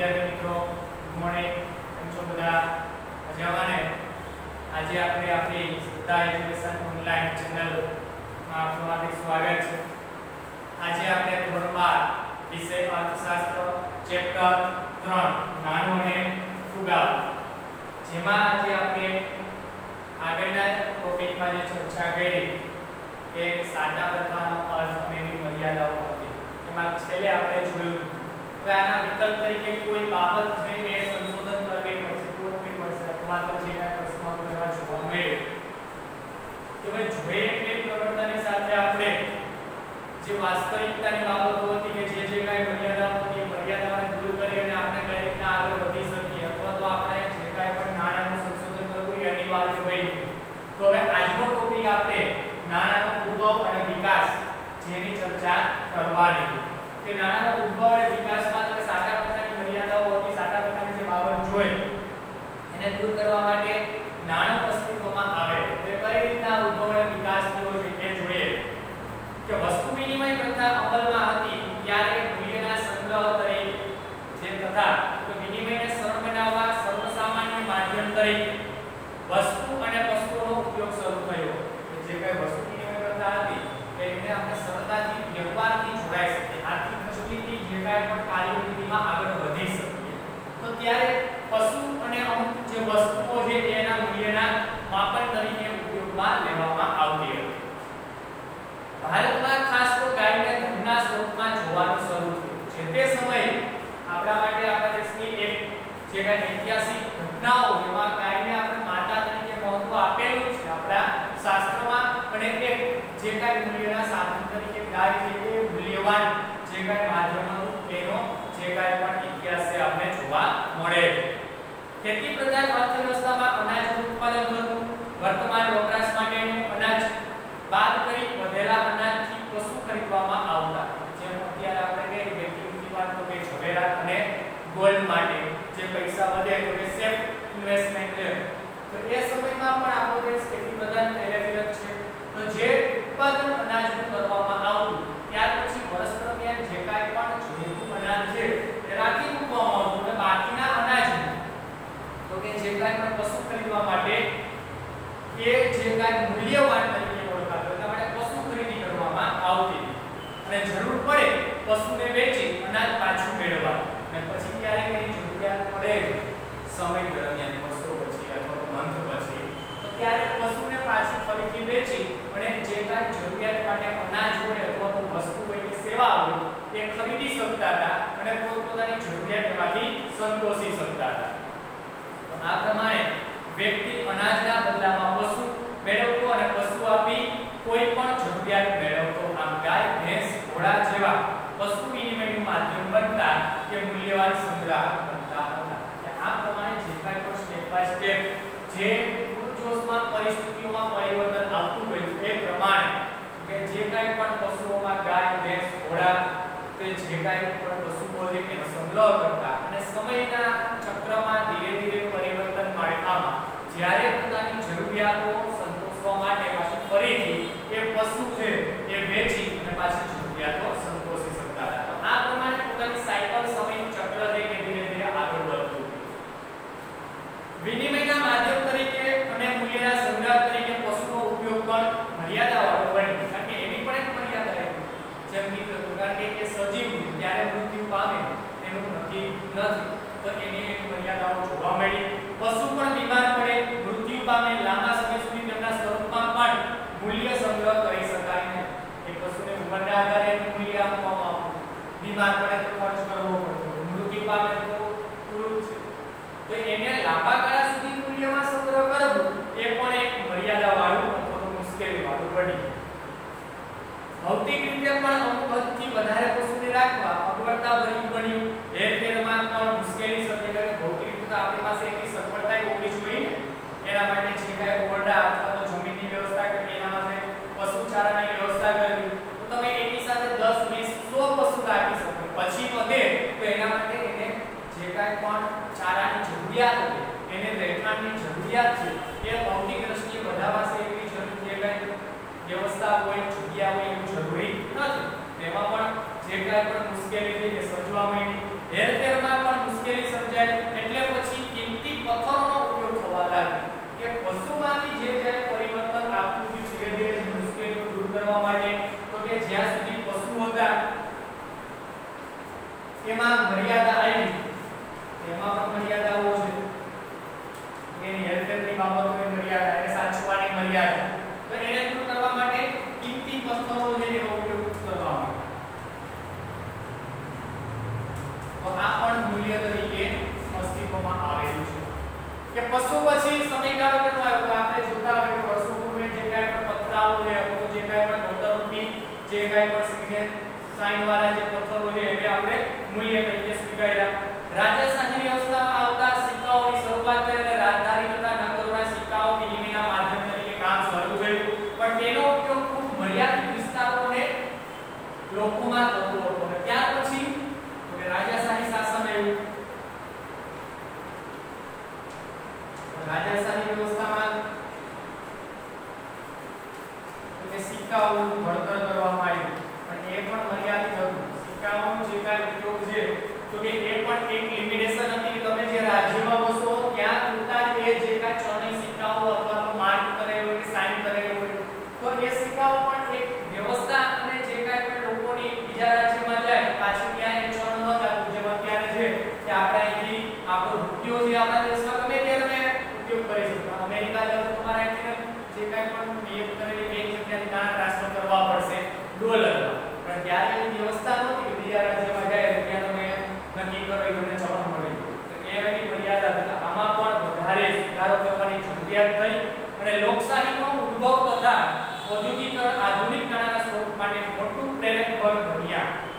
વિદ્યાર્થી મિત્રો મને કેમ છો બધા મજામાં ને આજે આપણે આપણી સુધા એજ્યુકેશન ઓનલાઈન ચેનલમાં આપનું હાર્દિક સ્વાગત છે. આજે આપણે ધોરણ 12 વિષય અર્થશાસ્ત્ર ચેપ્ટર 3 નાનું અને ફુગાવ. જેમાં આજે આપણે આગળના ટોપિકમાં જે ચર્ચા કરી કે સાદા પ્રથાનો અર્થ અને એની મર્યાદાઓ હતી. એમાં છેલ્લે આપણે જોયું આના વિકલ્પ તરીકે કોઈ બાબત છે એ સંશોધન કરવી પડશે પૂરવી પડશે અથવા તો જે આ પ્રશ્નમાં કરવા જોવા કે ભાઈ જોઈએ કે પ્રવર્તનની સાથે આપણે જે વાસ્તવિકતાની બાબતો હતી કે જે જે કાંઈ મર્યાદાઓ હતી, મર્યાદાઓને દૂર કરી અને આપણે કઈ રીતના આગળ વધી શકીએ, અથવા તો આપણે જે કાંઈ પણ નાણાંનું સંશોધન કરવું એ અનિવાર્ય હોય તો હવે આજનો ટોપિક આપણે નાણાંનો ઉદ્ભવ અને વિકાસ જેની ચર્ચા કરવાની. કે નાના ઉદ્ભવ અને વિકાસમાં તમે સાચા પ્રકારની મર્યાદાઓ હતી સાચા પ્રકારની જે બાબત જોઈ, એને દૂર કરવા માટે નાણું અસ્તિત્વમાં આવે. તે કઈ રીતના ઉદ્ભવ અને વિકાસ થયો છે તે જોઈએ. કે વસ્તુ વિનિમય પ્રથા અમલમાં હતી ત્યારે મૂલ્યના સંગ્રહ તરીકે જે પ્રથા, તો વિનિમયને સરળ બનાવવા સર્વસામાન્ય માધ્યમ તરીકે વસ્તુ અને વસ્તુઓનો ઉપયોગ શરૂ થયો જે કઈ વસ્તુ વિનિમય પ્રથા હતી એને આપણે સરળતાથી વ્યવહારથી જોડાઈ શકીએ આર્થિક દ્રષ્ટિથી જે કાંઈ પણ કાર્યવિધિમાં આગળ વધી શકીએ તો ત્યારે પશુ અને અમુક જે વસ્તુઓ છે એના મૂલ્યના માપન તરીકે ઉપયોગમાં લેવામાં આવતી હતી ભારતમાં ખાસ તો ગાયને ધનના સ્વરૂપમાં જોવાનું શરૂ થયું છે તે સમયે આપણા માટે આપણા દેશની એક જે કાંઈ ઐતિહાસિક ઘટનાઓ જેમાં ગાયને આપણે માતા તરીકે મહત્વ આપેલું છે આપણા શાસ્ત્રમાં અને એક જે કાંઈ મૂલ્યના સાધન તરીકે ગાય છે એ મૂલ્યવાન જે કાંઈ માધ્યમ તેનો જે કાંઈ પણ ઇતિહાસ છે આપણે જોવા મળે. ખેતી પ્રધાન અર્થવ્યવસ્થામાં અનાજનું ઉત્પાદન હતું વર્તમાન વપરાશ માટેનું અનાજ બાદ કરી વધેલા અનાજથી પશુ ખરીદવામાં આવતા. જેમ અત્યારે આપણે કહીએ કે કિંમતી વાત તો કે ઝવેરાત અને ગોલ્ડ માટે જે પૈસા વધે તો કે સેફ ઇન્વેસ્ટમેન્ટ તો એ સમયમાં પણ આપણો દેશ ખેતી પ્રધાન પહેલેથી છે. તો જે ઉત્પાદન અનાજનું કરવામાં આવતું. ત્યાર પછી વર્ષ દરમિયાન જે કાંઈ પણ જોઈતું અનાજ છે તે રાખી મૂકવામાં આવતું અને બાકીના અનાજ તો કે જે કાંઈ પણ પશુ ખરીદવા માટે કે જે કાંઈ મૂલ્યવાન તરીકે ઓળખાતું એટલા માટે પશુ ખરીદી કરવામાં આવતી. અને જરૂર પડે પશુને વેચી અનાજ પાછું મેળવવા. અને પછી ક્યારેક એની જરૂરિયાત પડે, સમય દરમિયાન વર્ષો પછી અથવા મંથ પછી, તો ત્યારે પશુને પાછી ફરીથી વેચી અને જે કાંઈ જરૂરિયાત માટે અનાજ હોય અથવા તો વસ્તુ હોય કે સેવા હોય તે ખરીદી શકતા હતા અને પોતપોતાની જરૂરિયાત એમાંથી સંતોષી શકતા હતા. તો આ પ્રમાણે વ્યક્તિ અનાજના બદલામાં પશુ મેળવતો અને પશુ આપી કોઈ પણ જરૂરિયાત મેળવતો આમ ગાય, ભેંસ, ઘોડા જેવા પશુ વિનિમયનું માધ્યમ બનતા કે મૂલ્યવાન સંગ્રહ બનતા હતા. આ પ્રમાણે જે કાંઈ પણ સ્ટેપ બાય સ્ટેપ જે પૂરજોશમાં પરિસ્થિતિઓમાં પરિવર્તન આવતું કે જે કાંઈ પણ પશુઓમાં ગાય, ભેંસ, ઘોડા કે જે કાંઈ પણ પશુ છે એનો સંગ્રહ કરતા અને સમયના ચક્રમાં ધીરે ધીરે પરિવર્તન માળખામાં જ્યારે પોતાની જરૂરિયાતો સંતોષવા માટે પાછું ફરીથી એ પશુ છે એ વેચી અને પાછી જરૂરિયાતો સંતોષી શકતા હતા. આ પ્રમાણે પોતાની સાયકલ સમય ચક્ર છે કે ધીરે ધીરે આગળ વધતું વિનિમયના માધ્યમ તરીકે અને મૂલ્યના સંગ્રહ તરીકે પશુનો ઉપયોગ પણ મર્યાદાવાળો બન્યો કારણ કે એની પણ એક મર્યાદા હતી જેમ કીધું હતું કારણ કે એ સજીવ ત્યારે મૃત્યુ પામે એનું નક્કી નથી. તો એની મર્યાદાઓ જોવા મળી. પશુ પણ બીમાર પડે, મૃત્યુ પામે લાંબા સમય સુધી તેમના સ્વરૂપમાં પણ મૂલ્ય સંગ્રહ કરી શકાય નહીં. એ પશુને ઉંમરના આધારે મૂલ્ય આપવામાં આવતું. બીમાર પડે તો ખર્ચ કરવો પડતો. મૃત્યુ પામે તો પૂરું છે. તો એને લાંબા ગાળા સુધી મૂલ્યમાં સંગ્રહ કરવો, એ પણ એક મર્યાદાવાળું અથવા મુશ્કેલી વાળું બની ભૌતિક રીતે પણ અમુક હદથી વધારે પશુને રાખવા અગવડતા ભર્યું બન્યું. હેરફેરમાં પણ મુશ્કેલી કરે ભૌતિક રીતે આપણી પાસે એટલી સગવડતા હોવી જોઈએ. એના માટે જે કાંઈ ઓરડા અથવા તો જમીનની વ્યવસ્થા કરવી એના માટે પશુ ચારાની વ્યવસ્થા કરવી તો તમે એની સાથે 10 20 100 પશુ રાખી શકો. પછી વધે તો એના માટે એને જે કાંઈ પણ ચારાની જરૂરિયાત હોય, એને રહેઠાણની જરૂરિયાત છે, એ ભૌતિક દ્રષ્ટિએ બધા પાસે એવી જરૂર જે વ્યવસ્થા હોય જે પણ મુશ્કેલી છે સમજવા માંડી હેરફેરમાં પણ મુશ્કેલી સમજાય. એટલે પછી કિંમતી પથ્થરનો ઉપયોગ થવા લાગે. કે પશુમાંથી જે જ્યારે પરિવર્તન આવતું ધીરે ધીરે મુશ્કેલીઓ દૂર કરવા માટે, તો કે જ્યાં સુધી પશુ હતા, એમાં મર્યાદા આવી. એમાં પણ મર્યાદા હોય છે એની હેરફેરની બાબતોની મર્યાદા એ સાચવાની મર્યાદા. તો એને કે પશુ પછી સમયગાળો કેટલો આવ્યો? તો આપણે જોતા હોય પશુ પૂર્વે જે કાંઈ પણ પથરાઓ છે અથવા જે કાંઈ પણ નોટરૂપી જે કાંઈ પણ સિગ્નેચર સાઇન વાળા જે પથ્થરો છે, એને આપણે મૂલ્ય તરીકે સ્વીકાર્યા. રાજસ્થાનની વ્યવસ્થામાં આવતા સિક્કાઓની શરૂઆત કરીને રાજધાની તથા નગરોના સિક્કાઓ વિનિમયના માધ્યમ તરીકે કામ શરૂ થયું પણ તેનો ઉપયોગ ખૂબ મર્યાદિત વિસ્તારોને, લોકોમાં થતો હતો. ત્યાર પછી રાજાશાહી શાસન આવ્યું. રાજાશાહી વ્યવસ્થામાં એટલે સિક્કાઓ સિક્કાઓનું કરવા આવ્યું પણ એ પણ મર્યાદિત હતું સિક્કાઓનો જે કાંઈ ઉપયોગ છે તો કે એ પણ એક લિમિટેશન હતી કે તમે જે રાજ્યમાં વસો ત્યાં પૂરતા જ એ જે કાંઈ ચલણી સિક્કાઓ અથવા તો માર્ક કરેલો કે સાઇન કરેલો હોય તો એ સિક્કાઓ પણ એક વ્યવસ્થા અને જે કાંઈ પણ લોકોની બીજા રાજ્યમાં જાય પાછું ત્યાં એ ચલણ ન થતું જેમ અત્યારે છે કે આપણે અહીંથી આપણો રૂપિયો જે આપણા દેશમાં ગમે તે તમે ઉપયોગ કરી શકો અમેરિકા જાવ તો તમારે અહીંથી જે કાંઈ પણ નિયત કરેલી એક જગ્યાથી નાણાં ટ્રાન્સફર કરવા પડશે ડોલરમાં. પણ ત્યારે એવી વ્યવસ્થા નહોતી બીજા રાજ્યમાં જાય ત્યાં તમે નક્કી કરો એ તમને મળે. તો એ એની મર્યાદા આમાં પણ વધારે સુધારો કરવાની જરૂરિયાત થઈ અને લોકશાહીનો ઉદ્ભવ તથા ઔદ્યોગિકરણ આધુનિક નાણાના સ્વરૂપ માટે મોટું પ્રેરક બળ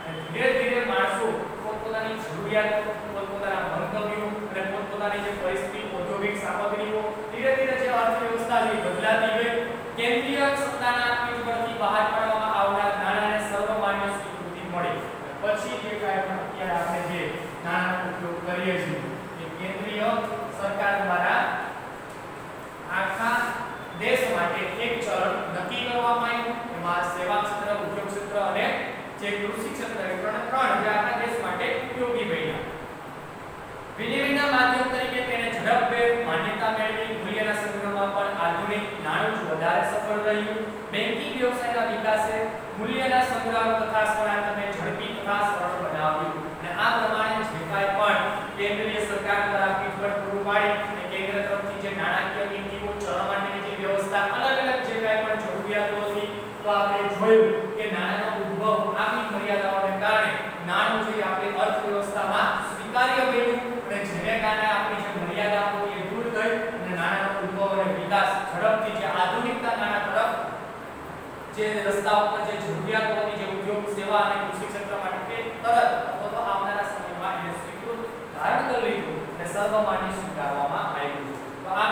અને ધીરે ધીરે માણસો પોતપોતાની જરૂરિયાત, પોતપોતાના મંતવ્યો અને પોતપોતાની જે પરિસ્થિતિ, ઔદ્યોગિક સામગ્રીઓ, ધીરે ધીરે જે અર્થવ્યવસ્થા એ બદલાતી ગઈ, કેન્દ્રીય સત્તાના પીઠબળથી બહાર પાડવામાં આવનાર નાણાંને સર્વમાન્ય સ્વીકૃતિ મળી પછી જે કાંઈ પણ અત્યારે આપણે જે નાણાંનો ઉપયોગ કરીએ છીએ. એ કેન્દ્રીય સરકાર દ્વારા આખા દેશ માટે એક ચલણ નક્કી કરવામાં આવ્યું. એમાં સેવા ક્ષેત્ર, ઉદ્યોગ ક્ષેત્ર અને જે કૃષિ ક્ષેત્ર એ ત્રણે ત્રણ જે આખા દેશ માટે ઉપયોગી બન્યા. વિનિમયના માધ્યમ તરીકે તેને ઝડપભેર માન્યતા મેળવી. મૂલ્યના સંગ્રહમાં પણ આધુનિક નાણું જ વધારે સફળ રહ્યું. બેન્કિંગ વ્યવસાયના વિકાસે મૂલ્યના સંગ્રહ તથા સ્થળાંતરને ઝડપી તથા સરળ બનાવ્યું અને આ પ્રમાણે જે કાંઈ પણ કેન્દ્રીય સરકાર દ્વારા પીઠબળ પૂરું પાડી અને કેન્દ્ર તરફથી જે નાણાકીય નીતિઓ ચલણ માટેની જે વ્યવસ્થા અલગ અલગ જે કાંઈ પણ જરૂરિયાતો હતી તો આપણે જોયું કે નાણાંનો ઉદ્ભવ આવી મર્યાદાઓને કારણે નાણું જે આપણી અર્થવ્યવસ્થામાં સ્વીકાર્ય બન્યું અને જેને કારણે આપણી જે મર્યાદાઓ એ દૂર થઈ અને નાણાંનો ઉદ્ભવ અને વિકાસ ઝડપથી જે આધુનિકતા નાણા તરફ જે રસ્તા ઉપર જે જરૂરિયાતોની જે ઉદ્યોગ, સેવા અને કૃષિ ક્ષેત્ર માટે તરત અથવા તો આવનારા સમયમાં સ્વીકૃત, ધારણ કરી લીધું અને સર્વમાન્ય સ્વીકારવામાં આવ્યું. તો આ